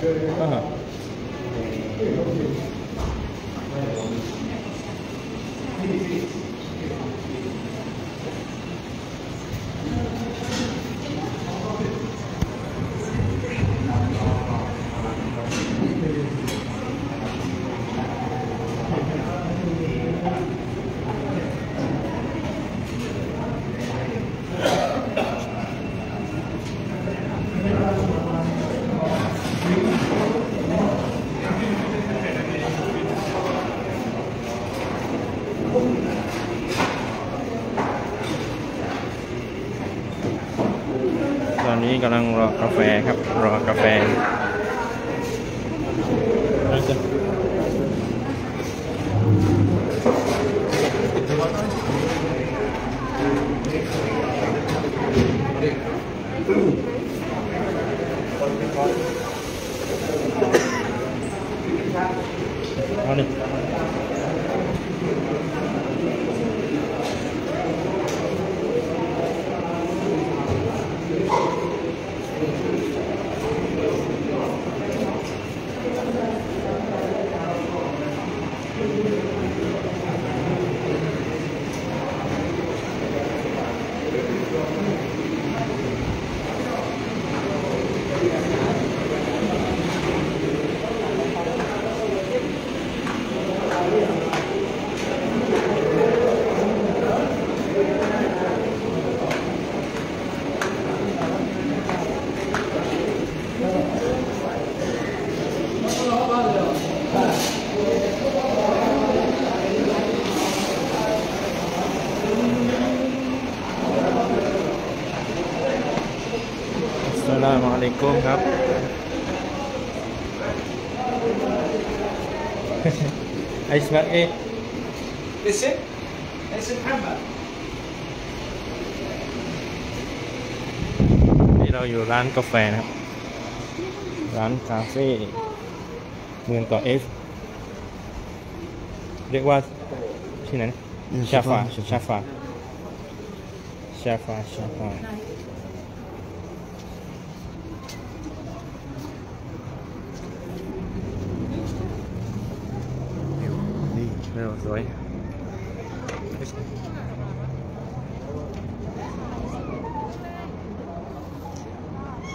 对，嗯。对， กาแฟครับ รอกาแฟนี่จ้ะ อะเลกุ้งครับ ไอ้สับ็กเอ This it? It's an amber. นี่เราอยู่ร้านกาแฟนะครับ ร้านคาเฟ่เมืองต่อเอฟ เรียกว่าที่ไหนชาฟาชาฟาชาฟาชาฟา สวย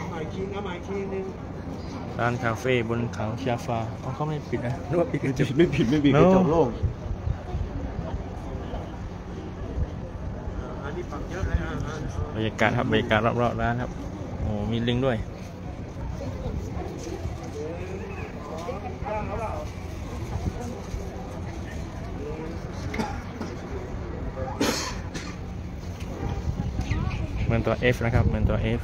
หมายคิงเอาหมายคิงหนึ่งร้านคาเฟ่บนเขาชาฟาอ๋อเขาไม่ปิดนะนึกว่าปิดไม่ผิดไม่ผิดไม่ผิด No กระจกโลกอันนี้ปักเยอะเลยอะอะบรรยากาศครับบรรยากาศรอบๆร้านครับ โอ้มีลิงด้วย มือนตัว F นะครับ เหมือนตัว F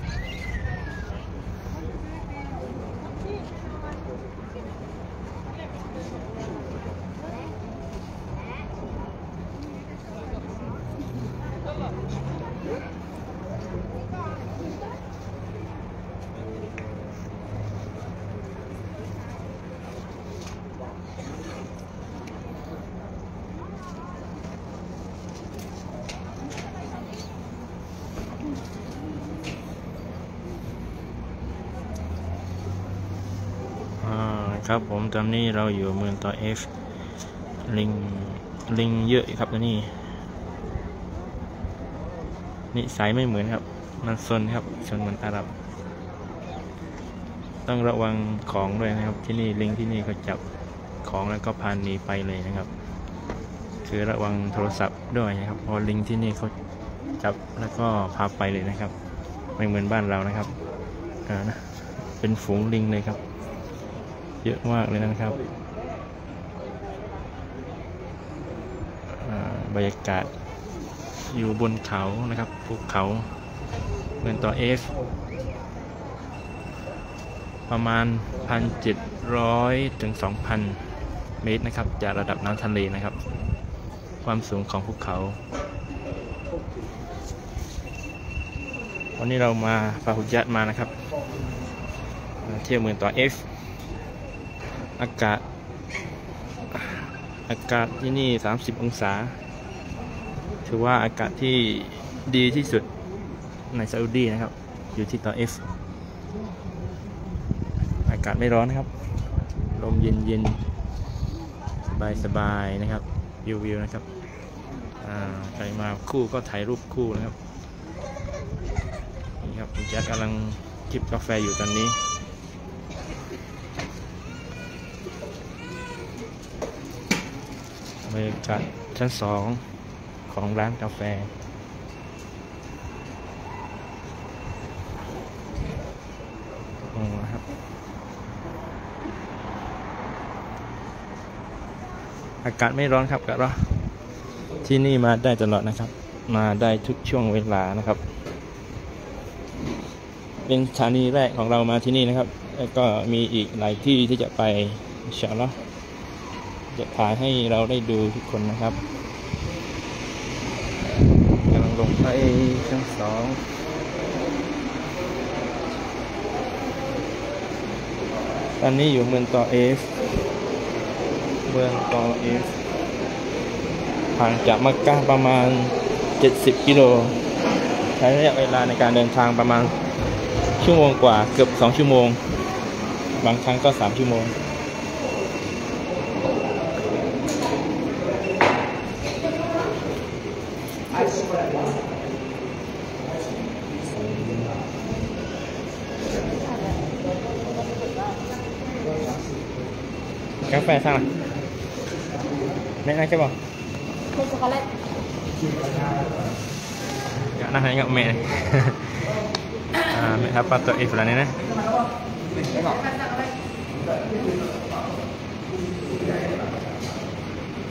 อ่า ครับผมตอนนี้เราอยู่เมืองต่อ F ลิงลิงเยอะครับตอนนี้นิสัยไม่เหมือนครับ มันซนครับซนเหมือนอาหรับ ต้องระวังของด้วยนะครับ ที่นี่ลิงที่นี่เขาจับของแล้วก็พาหนีไปเลยนะครับ คือระวังโทรศัพท์ด้วยนะครับ พอลิงที่นี่เขาจับแล้วก็พาไปเลยนะครับ ไม่เหมือนบ้านเรานะครับอ่านะเป็นฝูงลิงเลยครับ เยอะมากเลยนะครับบรรยากาศอยู่บนเขานะครับภูเขาเหมือนต่อเอฟประมาณ 1,700 ถึง 2,000 เมตรนะครับ จากระดับน้ำทะเลนะครับ ความสูงของภูเขา วันนี้เรามาพาหุยัดมานะครับ เที่ยวเมืองต่อเอฟ อากาศ อากาศที่นี่ 30 องศา ถือว่าอากาศที่ดีที่สุดในซาอุดีนะครับ อยู่ที่ต่อเอฟ อากาศไม่ร้อนนะครับ ลมเย็นเย็นสบายสบายๆนะครับ วิววิวนะครับอ่าใครมาคู่ก็ถ่ายรูปคู่นะครับ นี่ครับคุณแจ็คกำลังจิบกาแฟอยู่ตอนนี้ รยากาศชั้นสองของร้านกาแฟ โอ้ครับ อากาศไม่ร้อนครับกะรอที่นี่มาได้ตลอดนะครับ มาได้ทุกช่วงเวลานะครับ เป็นสถานีแรกของเรามาที่นี่นะครับ แล้วก็มีอีกหลายที่ที่จะไปอินชาอัลลอฮ์ จะถ่ายให้เราได้ดูทุกคนนะครับกำลังลงไปชั้นสองตอนนี้อยู่เมืองต่อเอฟ เมืองต่อเอฟห่างจากมักกะประมาณ 70 กิโล ใช้ระยะเวลาในการเดินทางประมาณชั่วโมงกว่าเกือบ 2 ชั่วโมง บางครั้งก็ 3 ชั่วโมง กาแฟสั่งอะไรแนะนำใช่ป่ะ Con chocolate. Ya, nah tengok Mac ni. ah, Mac apa tu if lah ni eh.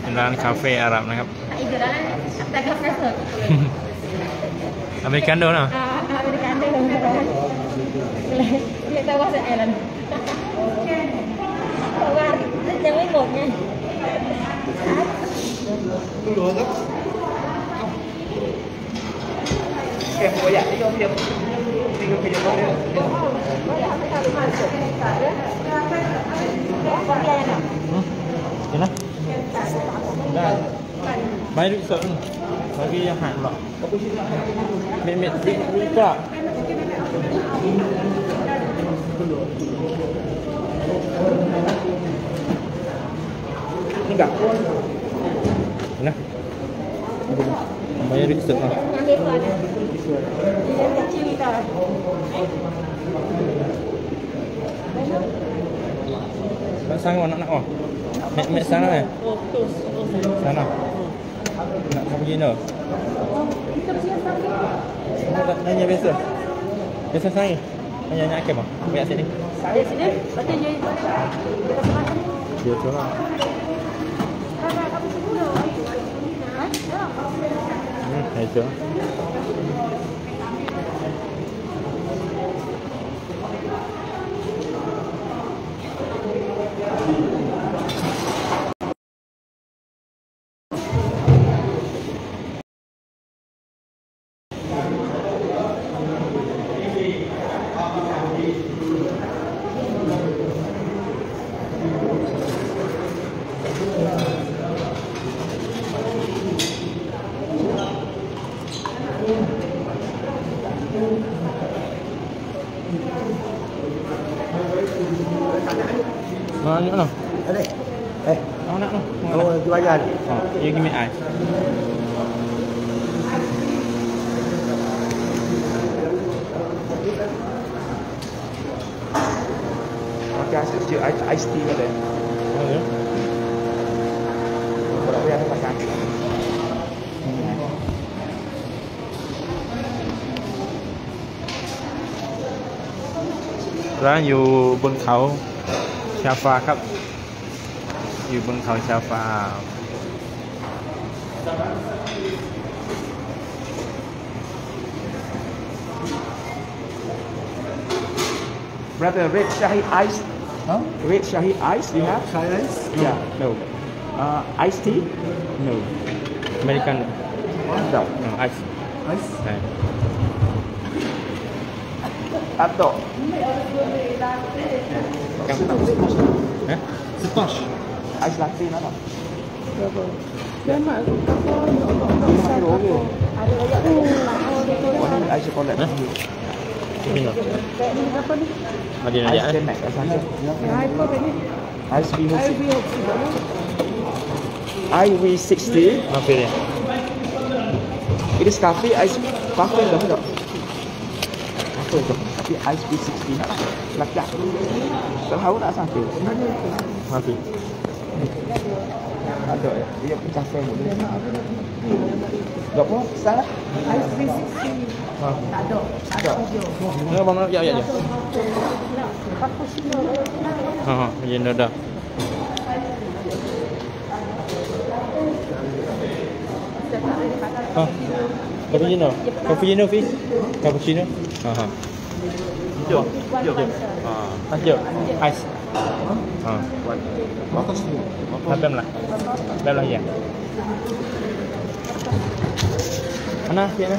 Ini ร้านคาเฟ่อาหรับนะครับ Itu dah lah. Tak kafe sir. อเมริกันโดนะ Ah, Americano. Dia tahu bahasa Island. เพราะว่ายังไม่หมดไง Lúa gấp Kèm của dạ đi vô bây giờ Đi vô bây giờ không đi เห็นนะได้ไม่รู้สึกเมื่อกี้ยังหันหรอกเ Bảo An, rất chào với một nha Tôi đùa lắm Kèm của dạ, đi không kìa Đi không kìa, không kìa Cái này Đây Mấy đứa sợ Mấy cái hàng lọ Mình mình đi, đi qua Hãy subscribe cho kênh Ghiền Mì Gõ Để không bỏ lỡ những video hấp dẫn Tidak. Nah. Bayar itu sah. Kau sanggup nak nak oh? Mek mek sana eh? Oh, sana. Nak kau pergi no? Tanya biasa. Biasa sanggup. Tanya nak ke mana? Biasa ni. Dari sini, berarti jadi kita semakin. Dia coba. Hmm, itu. Pakai ais kecil Ice, ice tea ada Oh, ya. Kalau dia makan ร้านอยู่บนเขาชาฟ้าครับ อยู่บนเขาชาฟ้า Brother, red shahi ice Huh? Red Shahi ice you have? Chai ice? No. Yeah, no. Uh, iced tea? No. American? No, no, ice. Ice? Yeah. Adult. Eh? Sitosh. Ice latte nó đâu? Dạ vâng. Nếu mà ice chocolate. Madin aja. Ice B60. IV60. Apa dia. Ini kafe ice kafe dah tak. Apa tu. Tapi ice B60 nak lah. Lakak. Tahu nak sampai. Mati. Ada ya. Dia pecah sen. Tak apa. Salah. Ice B60. Tak ada. Tak ada hijau. Ni abang nak ajak ajak je. Cappuccino. Ha ha, macam dah dah. Ha. Cappuccino. Cappuccino fish. Cappuccino. Ha ha. Jom. Jom. Ha. Ha jom. Ais. Ha. Bagus tu. Habis lah. Habis lah ya. Mana dia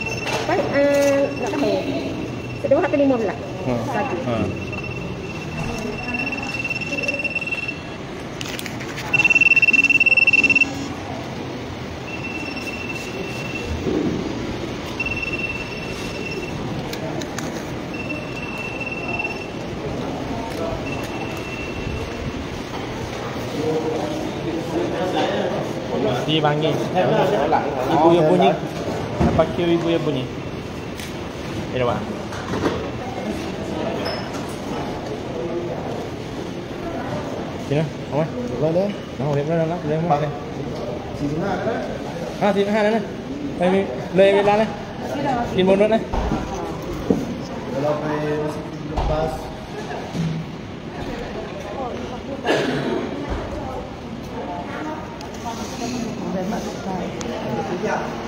lepas uh, nak kahwin. Kedua hati lima belas. Hmm. Lagi. Hmm. đi bằng gì? Đi bao nhiêu bao? Aqui eu e Buia Bonito. Ele lá. Chị nữa, không ơi Lên đấy Nó không hiệp nó lên lắm, lên không Chị thứ hai đấy À, chị thứ đấy này Đây, mình, lên mình lan đây nữa đây Kalau saya masih lepas Terima kasih.